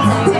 Amazing.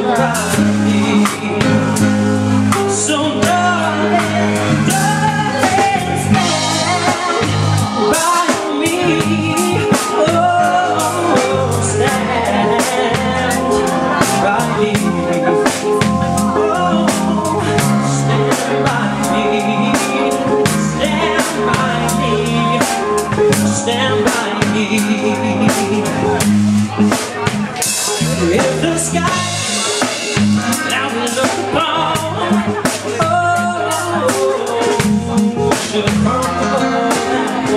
see stand